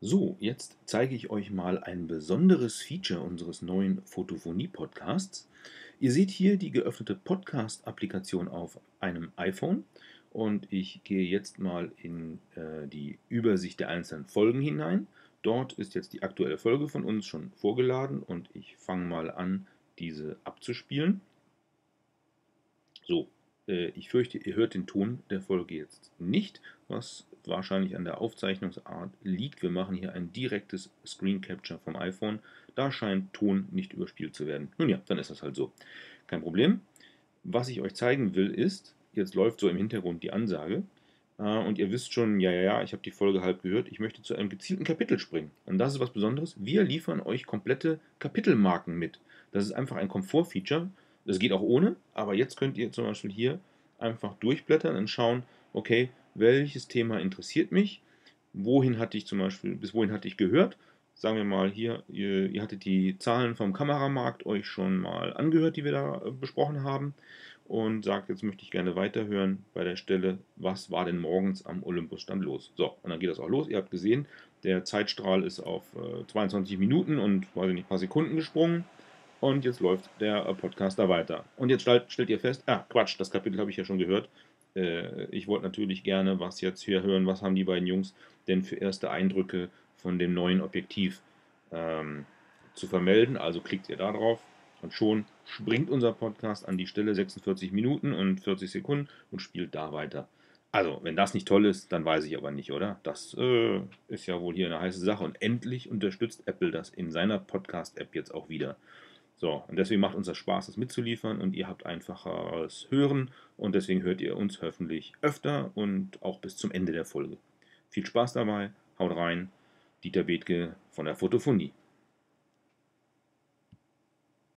So, jetzt zeige ich euch mal ein besonderes Feature unseres neuen Photophonie-Podcasts. Ihr seht hier die geöffnete Podcast-Applikation auf einem iPhone und ich gehe jetzt mal in äh, die Übersicht der einzelnen Folgen hinein. Dort ist jetzt die aktuelle Folge von uns schon vorgeladen und ich fange mal an, diese abzuspielen. So, ich fürchte, ihr hört den Ton der Folge jetzt nicht, was wahrscheinlich an der Aufzeichnungsart liegt. Wir machen hier ein direktes Screen Capture vom iPhone. Da scheint Ton nicht überspielt zu werden. Nun ja, dann ist das halt so. Kein Problem. Was ich euch zeigen will, ist, jetzt läuft so im Hintergrund die Ansage. Äh, und ihr wisst schon, ja, ja, ja, ich habe die Folge halb gehört. Ich möchte zu einem gezielten Kapitel springen. Und das ist was Besonderes. Wir liefern euch komplette Kapitelmarken mit. Das ist einfach ein Komfort-Feature. Das geht auch ohne, aber jetzt könnt ihr zum Beispiel hier einfach durchblättern und schauen, okay, welches Thema interessiert mich, wohin hatte ich zum Beispiel, bis wohin hatte ich gehört. Sagen wir mal hier, ihr, ihr hattet die Zahlen vom Kameramarkt euch schon mal angehört, die wir da äh, besprochen haben und sagt, jetzt möchte ich gerne weiterhören bei der Stelle, was war denn morgens am Olympusstand los? So, und dann geht das auch los. Ihr habt gesehen, der Zeitstrahl ist auf äh, 22 Minuten und, weiß ich nicht, ein paar Sekunden gesprungen. Und jetzt läuft der äh, Podcaster weiter. Und jetzt stellt, stellt ihr fest, ah, Quatsch, das Kapitel habe ich ja schon gehört. Äh, ich wollte natürlich gerne was jetzt hier hören, was haben die beiden Jungs denn für erste Eindrücke von dem neuen Objektiv ähm, zu vermelden. Also klickt ihr da drauf und schon springt unser Podcast an die Stelle 46 Minuten und 40 Sekunden und spielt da weiter. Also, wenn das nicht toll ist, dann weiß ich aber nicht, oder? Das äh, ist ja wohl hier eine heiße Sache. Und endlich unterstützt Apple das in seiner Podcast-App jetzt auch wieder. So, und deswegen macht uns das Spaß, das mitzuliefern und ihr habt einfacheres Hören und deswegen hört ihr uns hoffentlich öfter und auch bis zum Ende der Folge. Viel Spaß dabei, haut rein, Dieter Bethke von der Fotophonie.